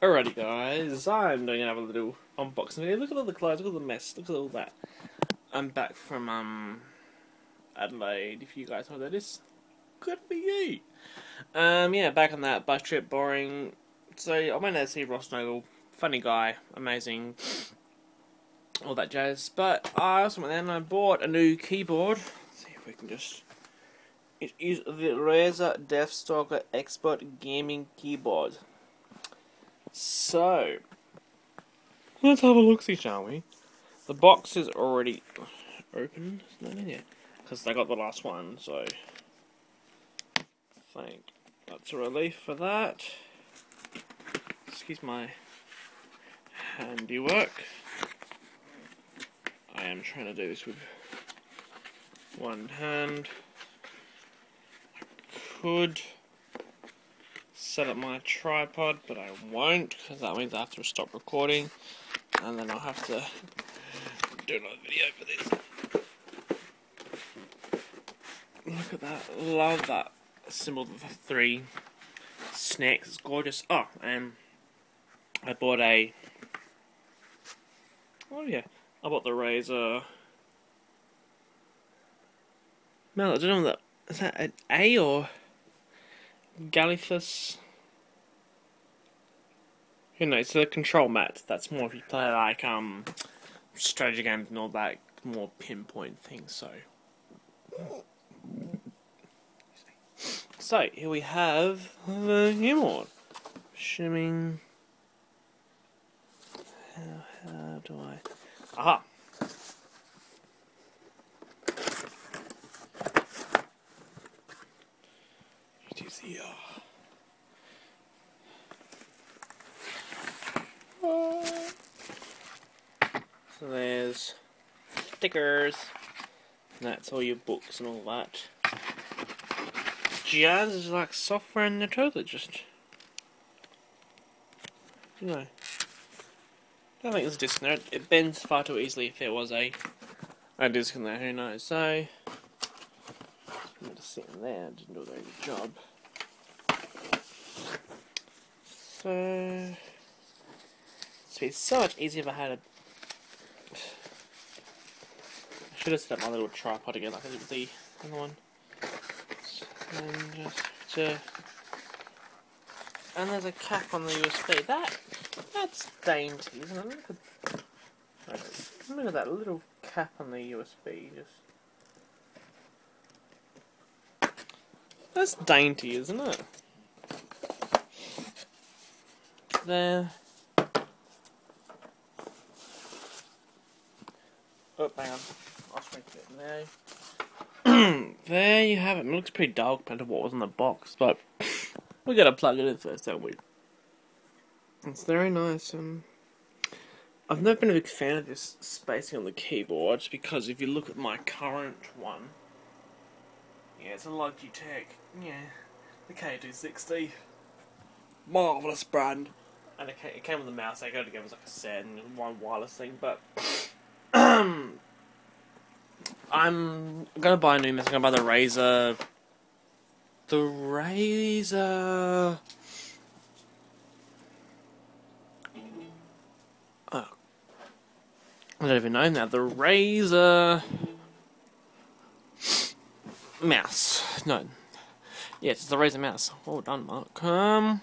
Alrighty guys, I'm doing another little unboxing video. Look at all the clothes, look at all the mess, look at all that. I'm back from um Adelaide, if you guys know what that is. Good for you. Um yeah, back on that bus trip, boring. So I went there to see Ross Noble, funny guy, amazing, all that jazz. But I also went there and I bought a new keyboard. Let's see if we can just it is the Razer Deathstalker Expert Gaming Keyboard. So, let's have a look see, shall we? The box is already open. Not in yet. Because I got the last one, so. Thank. That's a relief for that. Excuse my handiwork. I am trying to do this with one hand. I could set up my tripod, but I won't, because that means I have to stop recording, and then I'll have to do another video for this. Look at that, love that symbol of the three snakes, it's gorgeous. Oh, and I bought a, oh yeah, I bought the Razer, Mel, I don't know that, is that an A or Goliathus? You know, it's a control mat. That's more if you play like um strategy games and all that more pinpoint things. So, so here we have the keyboard. Shimming. How, how do I? Aha. It is here. So there's stickers. And that's all your books and all that. Jazz is like software in the toilet, just. You know. I don't think there's a disc there. It bends far too easily if there was a, a disc in there, who knows. So. I'm just sitting there, didn't do a very good job. So. It'd be so much easier if I had a should have set up my little tripod again like I did with the other one. And just to and there's a cap on the USB. That that's dainty, isn't it? Look at, look at that little cap on the USB. Just that's dainty, isn't it? There. Hang on. I'll it there. there you have it. It looks pretty dark compared to what was in the box, but we gotta plug it in first, don't we? It's very nice. Um, I've never been a big fan of this spacing on the keyboard because if you look at my current one, yeah, it's a Logitech. Yeah, the K260, marvelous brand, and it came, it came with a mouse. They go together as like a set and one wireless thing, but. I'm gonna buy a new mouse. I'm gonna buy the Razer. The Razer. Oh. I don't even know now. The Razer. Mouse. No. Yes, it's the Razer mouse. Well done, Mark. Um.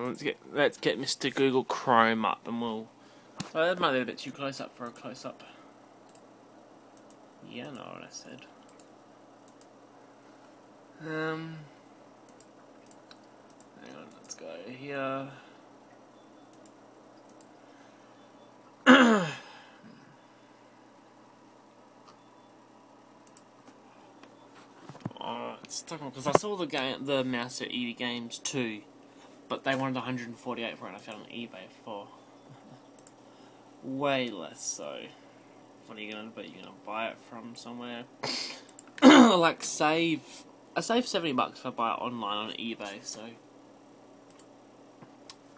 On, let's get let's get Mr. Google Chrome up and we'll Oh that might be a bit too close up for a close up. Yeah, I what I said. Um hang on, let's go here. oh, it's tough because I saw the game, the mouse at EB Games too but they wanted 148 for it. I found on eBay for way less. So, what are you gonna do? You're gonna buy it from somewhere? like save, I save 70 bucks if I buy it online on eBay. So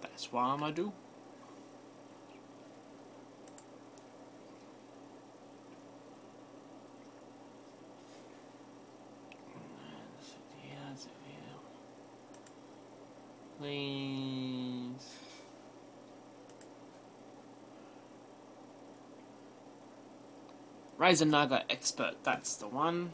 that's why I'm gonna do. Please. Razer Naga Expert, that's the one.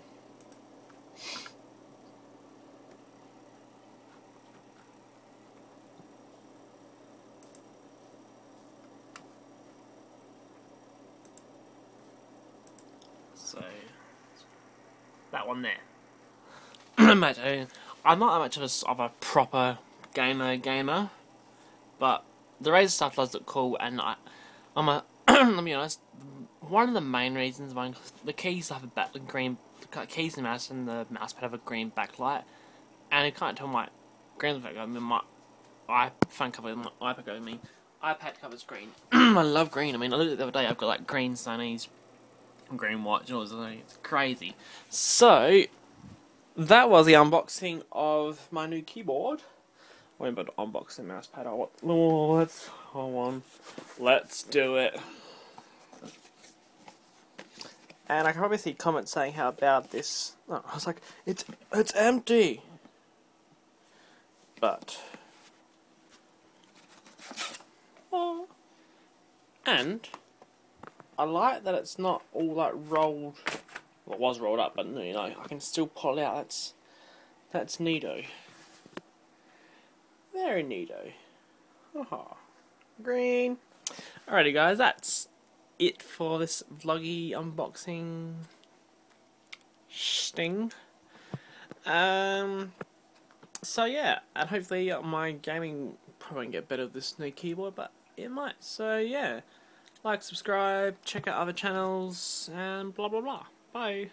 So, that one there. I'm not that much of a, of a proper gamer gamer, but the Razer stuff does look cool, and I, I'm a, let me be honest, one of the main reasons why the keys have a back, green, the keys and mouse and the mousepad have a green backlight, and I can't tell my green backlight, I mean my iPhone cover, my iPad cover, I mean iPad covers green. I love green. I mean, I looked at the other day. I've got like green sunnies, green watch, and all. It's crazy. So that was the unboxing of my new keyboard. Wait, but unboxing mousepad. Oh, oh, let's hold on. Let's do it. And I can probably see comments saying how about this. Oh, I was like, it's it's empty. But oh, and I like that it's not all like rolled. Well, it was rolled up, but you know I can still pull out. That's that's neato. Very neato. Haha. Green. Alrighty, guys, that's it for this vloggy unboxing sting. Um, so yeah, and hopefully my gaming probably won't get better with this new keyboard, but it might. So yeah, like, subscribe, check out other channels, and blah blah blah. Bye.